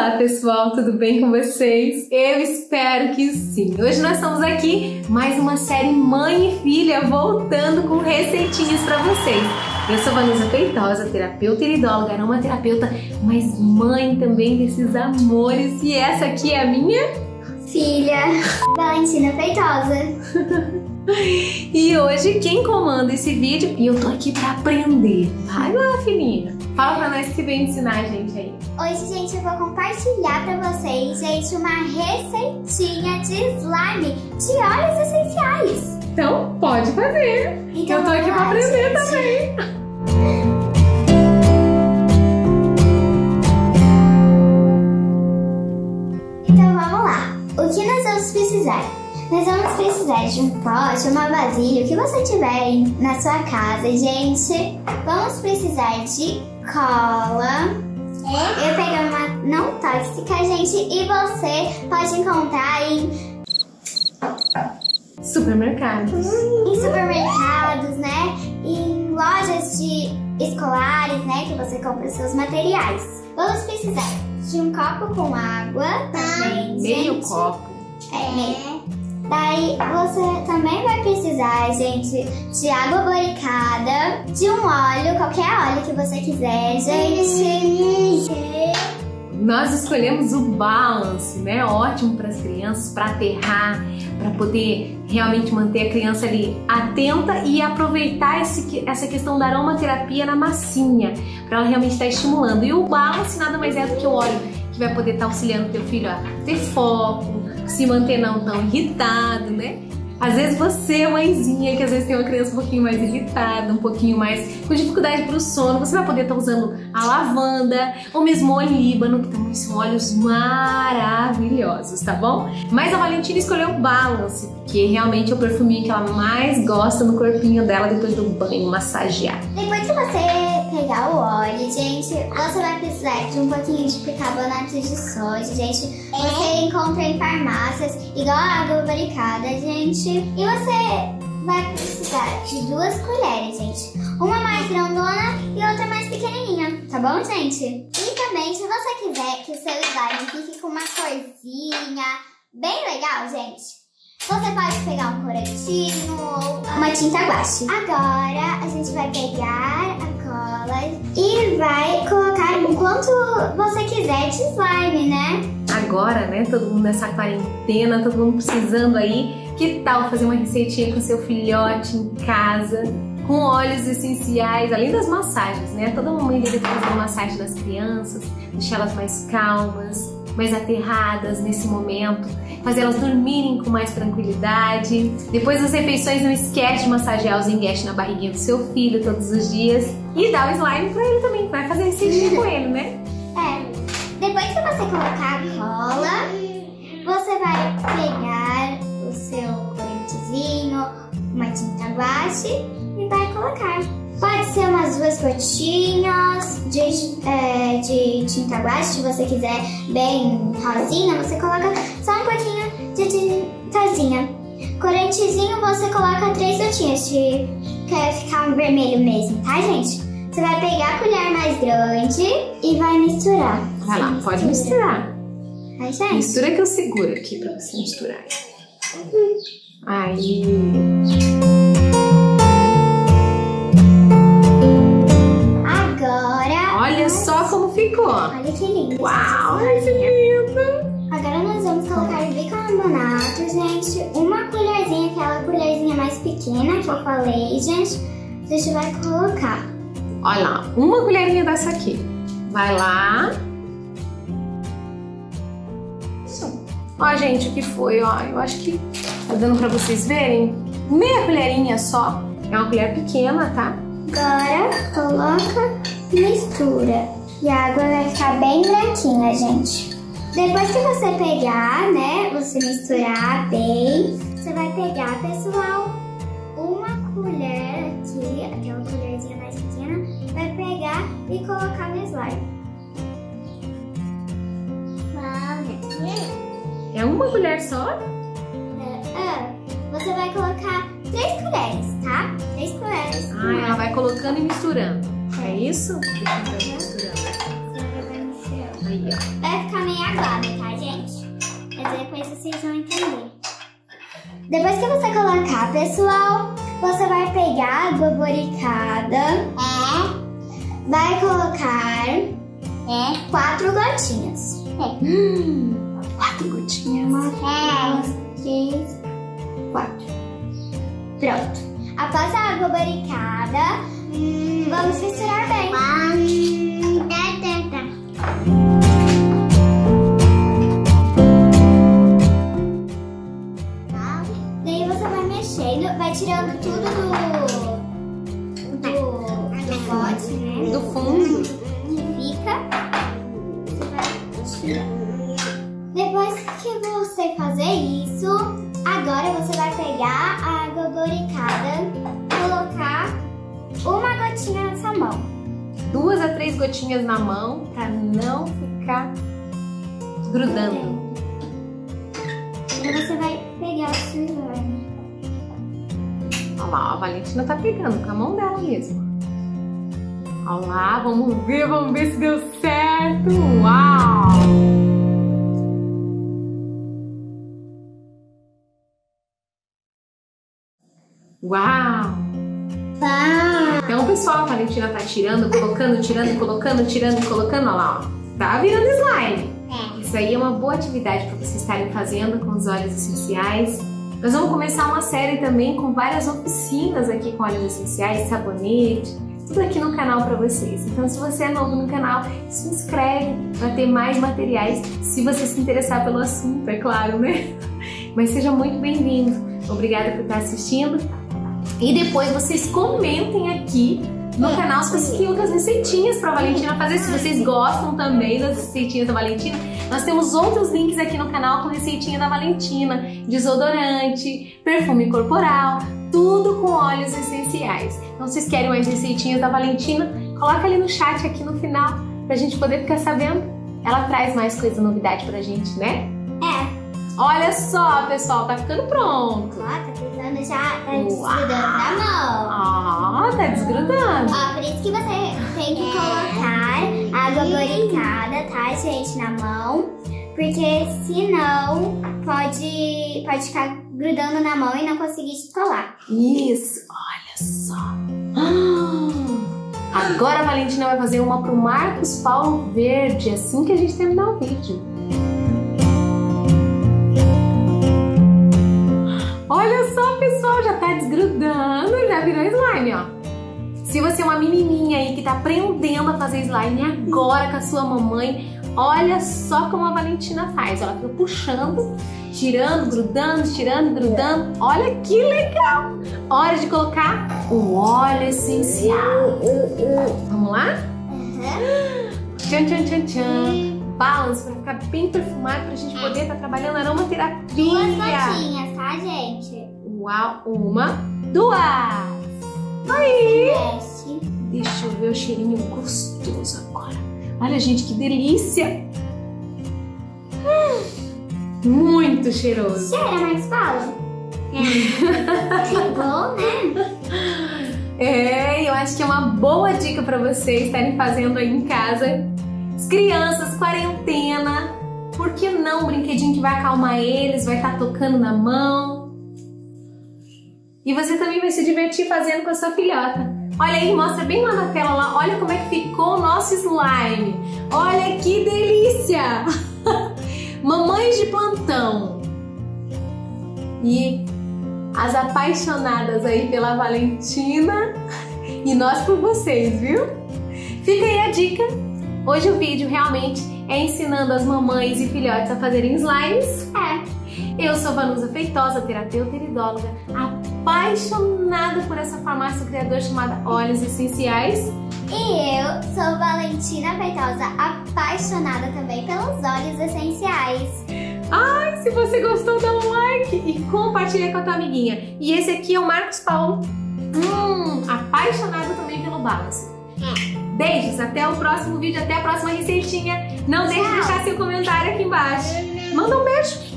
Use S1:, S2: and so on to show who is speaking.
S1: Olá pessoal, tudo bem com vocês? Eu espero que sim. Hoje nós estamos aqui mais uma série Mãe e Filha voltando com receitinhas para vocês. Eu sou Vanessa Feitosa, terapeuta iridóloga, aromaterapeuta, mas mãe também desses amores e essa aqui é a minha
S2: filha, Valentina Feitosa.
S1: e hoje quem comanda esse vídeo, e eu tô aqui para aprender. Vai lá, filhinha. Fala pra nós que vem ensinar a gente aí.
S2: Hoje, gente, eu vou compartilhar pra vocês, gente, uma receitinha de slime de óleos essenciais.
S1: Então, pode fazer. Então, eu tô aqui lá, pra aprender gente. também.
S2: Então, vamos lá. O que nós vamos precisar? Nós vamos precisar de um pote, uma vasilha, o que você tiver na sua casa, gente. Vamos precisar de cola. É? Eu peguei uma não tóxica, gente, e você pode encontrar em
S1: supermercados.
S2: Em supermercados, né? Em lojas de escolares, né? Que você compra os seus materiais. Vamos precisar de um copo com água também.
S1: Meio gente. copo.
S2: É, meio. Daí você também vai precisar, gente, de água boricada, de um óleo, qualquer óleo que você quiser, gente.
S1: Nós escolhemos o balance, né? Ótimo para as crianças, para aterrar, para poder realmente manter a criança ali atenta e aproveitar esse, essa questão da aromaterapia na massinha, para ela realmente estar estimulando. E o balance nada mais é do que o óleo que vai poder estar auxiliando o teu filho a ter foco, se manter não tão irritado, né? Às vezes você, mãezinha, que às vezes tem uma criança um pouquinho mais irritada, um pouquinho mais com dificuldade para o sono, você vai poder estar usando a lavanda ou mesmo o líbano, que também são óleos maravilhosos, tá bom? Mas a Valentina escolheu o Balance, que realmente é o perfuminho que ela mais gosta no corpinho dela depois do banho massagear.
S2: Depois que você pegar o óleo, gente, você vai precisar de um pouquinho de bicarbonato de sódio, gente. É? Você encontra em farmácias, igual a água barricada, gente. E você vai precisar de duas colheres, gente. Uma mais grandona e outra mais pequenininha, tá bom, gente? E também, se você quiser que o seu slime fique com uma corzinha bem legal, gente, você pode pegar um corantinho ou uma tinta guache. Agora, a gente vai pegar a e vai colocar o quanto você quiser de slime, né?
S1: Agora, né, todo mundo nessa quarentena, todo mundo precisando aí, que tal fazer uma receitinha com seu filhote em casa? Com óleos essenciais, além das massagens, né? Toda mamãe deve fazer uma massagem das crianças, deixar elas mais calmas, mais aterradas nesse momento, fazer elas dormirem com mais tranquilidade. Depois das refeições, não esquece de massagear os enguetes na barriguinha do seu filho todos os dias e dar o slime pra ele também, vai fazer receitinha com ele, né?
S2: É. Depois que você colocar a cola, você vai pegar o seu corantezinho, uma tinta guache e vai colocar. Pode ser umas duas gotinhas de, é, de tinta guache, se você quiser bem rosinha, você coloca só um pouquinho de tintazinha. Corantezinho você coloca três gotinhas, de quer ficar um vermelho mesmo, tá gente? Você vai pegar a colher mais grande e vai misturar.
S1: Vai lá, pode misturar.
S2: Aí, gente.
S1: Mistura que eu seguro aqui pra você misturar. Hum. Aí.
S2: Olha que lindo.
S1: Uau, que lindo.
S2: Agora nós vamos colocar bicarbonato, gente. Uma colherzinha, aquela colherzinha mais pequena que eu falei, gente. A gente vai colocar.
S1: Olha lá, uma colherinha dessa aqui. Vai lá. Ó, gente, o que foi? Ó, eu acho que tá dando pra vocês verem. Meia colherinha só. É uma colher pequena, tá?
S2: Agora coloca mistura. E a água vai ficar bem branquinha, gente. Depois que você pegar, né, você misturar bem, você vai pegar, pessoal, uma colher aqui, aquela colherzinha mais pequena, vai pegar e colocar no slime.
S1: É uma colher só?
S2: É, é, você vai colocar três colheres, tá? Três colheres.
S1: Ah, ela vai colocando e misturando. É isso? Misturando. Aí, ó.
S2: Vai ficar meio aguada, tá, gente? Mas depois vocês vão entender. Depois que você colocar, pessoal, você vai pegar água boricada. É. Vai colocar é. quatro gotinhas. É.
S1: Hum, quatro gotinhas.
S2: Uma, duas, três, quatro. Pronto. Após a água barricada, hum, vamos misturar bem. Hum, tá, tá, tá. Daí você vai mexendo, vai tirando tudo do, do, do pote, né?
S1: Do fundo.
S2: Que fica. Você vai. Depois que você fazer isso, agora você vai pegar a água boricada, sua mão.
S1: Duas a três gotinhas na mão pra não ficar grudando.
S2: E você vai pegar o slime.
S1: Olha lá, a Valentina tá pegando com a mão dela mesmo. Olha lá, vamos ver, vamos ver se deu certo. Uau! Uau! Então, pessoal, a Valentina tá tirando, colocando, tirando, colocando, tirando, colocando. Olha lá, ó. Tá virando slime.
S2: É.
S1: Isso aí é uma boa atividade para vocês estarem fazendo com os óleos essenciais. Nós vamos começar uma série também com várias oficinas aqui com óleos essenciais, sabonete, tudo aqui no canal para vocês. Então, se você é novo no canal, se inscreve para ter mais materiais, se você se interessar pelo assunto, é claro, né? Mas seja muito bem-vindo. Obrigada por estar assistindo. E depois vocês comentem aqui no canal se vocês têm outras receitinhas para Valentina fazer. Se vocês gostam também das receitinhas da Valentina, nós temos outros links aqui no canal com receitinha da Valentina, desodorante, perfume corporal, tudo com óleos essenciais. Então, se vocês querem mais receitinhas da Valentina, coloca ali no chat aqui no final pra gente poder ficar sabendo. Ela traz mais coisa, novidade pra gente, né? Olha só, pessoal, tá ficando pronto.
S2: Ó, tá ficando já, tá desgrudando da mão.
S1: Ah, tá desgrudando.
S2: Ó, por isso que você tem que colocar água boricada, tá, gente, na mão. Porque senão pode, pode ficar grudando na mão e não conseguir descolar.
S1: Isso, olha só. Ah, Agora a Valentina vai fazer uma pro Marcos Paulo Verde, assim que a gente terminar o vídeo. Virou slime, ó. Se você é uma menininha aí que tá aprendendo a fazer slime agora com a sua mamãe, olha só como a Valentina faz. Ela fica puxando, tirando, grudando, tirando, grudando. Olha que legal! Hora de colocar o óleo essencial. Vamos lá? Tchan, tchan, tchan, tchan. Balance pra ficar bem perfumado pra gente poder estar trabalhando
S2: Duas
S1: aromaterapia.
S2: gotinhas, tá, gente?
S1: Uau, uma, duas. Aí. Deixa eu ver o cheirinho gostoso agora. Olha, gente, que delícia! Hum, muito cheiroso.
S2: Cheira, Marcos Paulo? É. Bom, né?
S1: É, eu acho que é uma boa dica para vocês estarem fazendo aí em casa. As crianças, quarentena, por que não um brinquedinho que vai acalmar eles, vai estar tocando na mão? E você também vai se divertir fazendo com a sua filhota. Olha aí, mostra bem lá na tela lá, olha como é que ficou o nosso slime. Olha que delícia! Mamães de plantão. E as apaixonadas aí pela Valentina e nós por vocês, viu? Fica aí a dica. Hoje o vídeo realmente é ensinando as mamães e filhotes a fazerem slimes.
S2: É.
S1: Eu sou Vanusa Feitosa, terapeuta iridóloga, apaixonada por essa farmácia do criador chamada Óleos Essenciais.
S2: E eu sou Valentina Feitosa, apaixonada também pelos óleos essenciais.
S1: Ai, se você gostou, dá um like e compartilha com a tua amiguinha. E esse aqui é o Marcos Paulo, hum, apaixonado também pelo balance. Beijos, até o próximo vídeo, até a próxima receitinha. Não deixe de deixar seu comentário aqui embaixo. Manda um beijo.